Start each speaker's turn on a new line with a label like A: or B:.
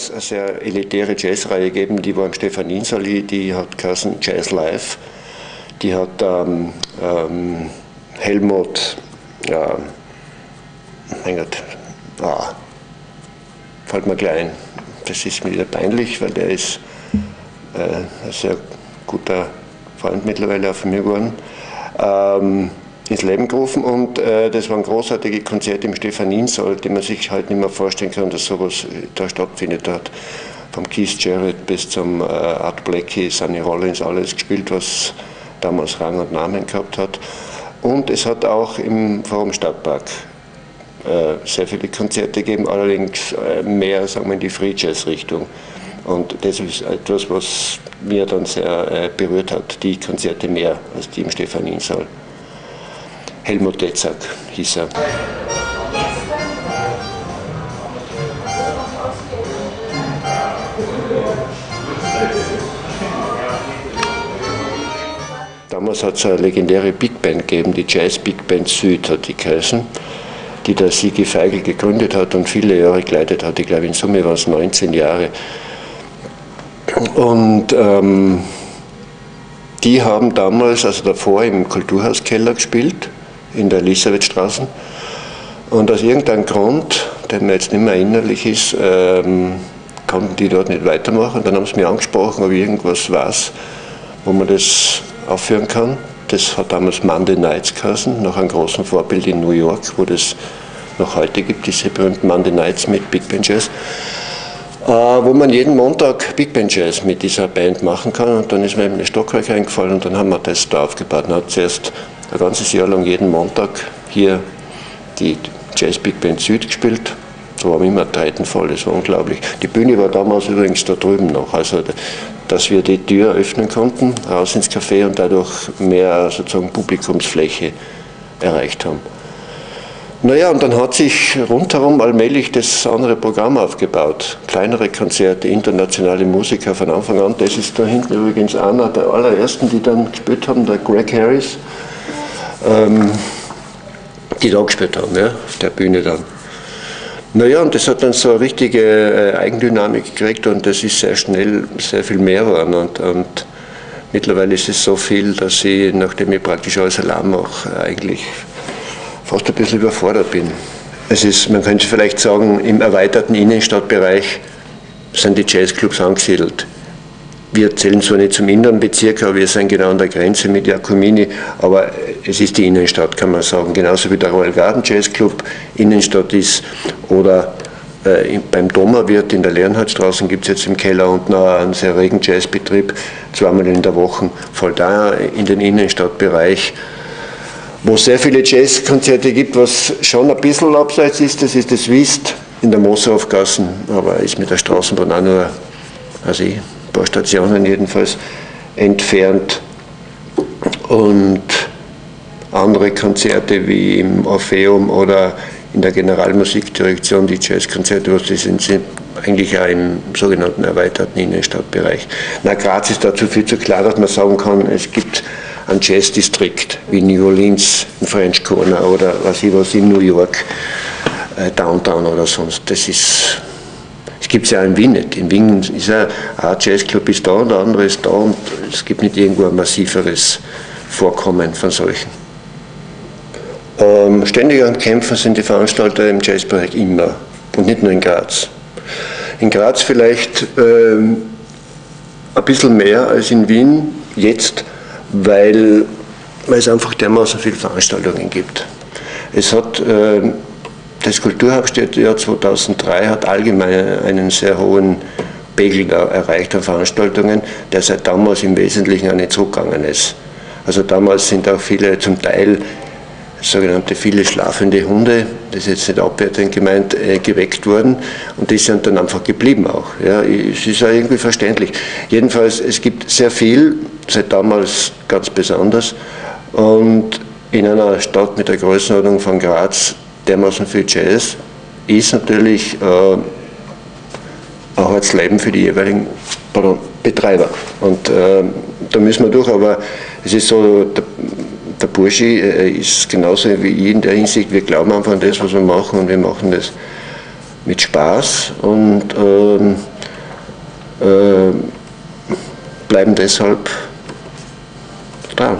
A: damals eine sehr elitäre Jazzreihe gegeben, die war im Stefaninsali, die hat geheißen Jazz Live. Die hat ähm, ähm, Helmut, ja, mein Gott, ah, fällt mir klein. Das ist mir wieder peinlich, weil der ist äh, ein sehr guter Freund mittlerweile auch von mir geworden. Ähm, ins Leben gerufen und äh, das waren großartige Konzerte im Stephaninsaal, die man sich halt nicht mehr vorstellen kann, dass sowas äh, da stattfindet. Hat vom Keith Jarrett bis zum äh, Art Blackie, Sunny Rollins alles gespielt, was damals Rang und Namen gehabt hat. Und es hat auch im Forum Stadtpark äh, sehr viele Konzerte gegeben, allerdings äh, mehr sagen wir, in die Free Jazz Richtung. Und das ist etwas, was mir dann sehr äh, berührt hat, die Konzerte mehr als die im Stephaninsaal. Helmut Tetzak hieß er. Damals hat es eine legendäre Big Band gegeben, die Jazz Big Band Süd hat die geheißen, die der Sigi Feigl gegründet hat und viele Jahre geleitet hat. Ich glaube, in Summe waren es 19 Jahre. Und ähm, die haben damals, also davor im Kulturhauskeller gespielt in der Elisabethstraße. Und aus irgendeinem Grund, der mir jetzt nicht mehr erinnerlich ist, ähm, konnten die dort nicht weitermachen. Dann haben sie mich angesprochen, ob ich irgendwas weiß, wo man das aufführen kann. Das hat damals Monday Nights geheißen, nach einem großen Vorbild in New York, wo das noch heute gibt, diese berühmten Monday Nights mit Big Band Jazz, äh, wo man jeden Montag Big Band Jazz mit dieser Band machen kann. Und dann ist mir eben eine Stockwerk eingefallen und dann haben wir das da aufgebaut. Man hat zuerst ein ganzes Jahr lang jeden Montag hier die Jazz Big Band Süd gespielt. Da war immer Treiten voll, das war unglaublich. Die Bühne war damals übrigens da drüben noch, also dass wir die Tür öffnen konnten, raus ins Café und dadurch mehr sozusagen Publikumsfläche erreicht haben. Naja, und dann hat sich rundherum allmählich das andere Programm aufgebaut. Kleinere Konzerte, internationale Musiker von Anfang an. Das ist da hinten übrigens einer der allerersten, die dann gespielt haben, der Greg Harris ähm, die da gespielt haben, ja, auf der Bühne dann. Naja, und das hat dann so eine richtige äh, Eigendynamik gekriegt und das ist sehr schnell sehr viel mehr geworden. Und, und mittlerweile ist es so viel, dass ich, nachdem ich praktisch alles allein mache, eigentlich fast ein bisschen überfordert bin. Es ist, man könnte vielleicht sagen, im erweiterten Innenstadtbereich sind die Jazzclubs angesiedelt. Wir zählen zwar nicht zum inneren Bezirk, aber wir sind genau an der Grenze mit Jakomini, aber es ist die Innenstadt, kann man sagen. Genauso wie der Royal Garden Jazz Club Innenstadt ist oder äh, beim Dommerwirt in der Leonhardstraße gibt es jetzt im Keller unten einen sehr regen Jazzbetrieb, zweimal in der Woche, voll da in den Innenstadtbereich wo es sehr viele Jazzkonzerte gibt, was schon ein bisschen abseits ist, das ist das Wist in der Mooshoffgassen, aber ist mit der Straßenbahn auch nur, also ich, paar Stationen jedenfalls, entfernt. Und andere Konzerte wie im Orpheum oder in der Generalmusikdirektion, die Jazzkonzerte, die sind, sind eigentlich auch im sogenannten erweiterten Innenstadtbereich. Na, Graz ist dazu viel zu klar, dass man sagen kann, es gibt einen Jazzdistrikt wie New Orleans, in French Corner oder was ich was in New York, äh, Downtown oder sonst. Das ist gibt es ja in Wien nicht. In Wien ist ja ein Jazzclub ist da und der andere ist da und es gibt nicht irgendwo ein massiveres Vorkommen von solchen. Ähm, ständig an Kämpfen sind die Veranstalter im Jazzbereich immer und nicht nur in Graz. In Graz vielleicht ähm, ein bisschen mehr als in Wien jetzt, weil, weil es einfach dermaßen viele Veranstaltungen gibt. Es hat äh, das Kulturhauptstädtejahr 2003 hat allgemein einen sehr hohen Pegel erreicht an Veranstaltungen, der seit damals im Wesentlichen auch nicht zurückgegangen ist. Also damals sind auch viele, zum Teil sogenannte viele schlafende Hunde, das ist jetzt nicht abwertend gemeint, äh, geweckt worden und die sind dann einfach geblieben auch. Ja, es ist ja irgendwie verständlich. Jedenfalls, es gibt sehr viel, seit damals ganz besonders und in einer Stadt mit der Größenordnung von Graz dermaßen viel Jazz ist natürlich äh, ein hartes Leben für die jeweiligen pardon, Betreiber. Und äh, da müssen wir durch, aber es ist so, der, der Bursche äh, ist genauso wie in der Hinsicht, wir glauben einfach an das, was wir machen und wir machen das mit Spaß und ähm, äh, bleiben deshalb dran.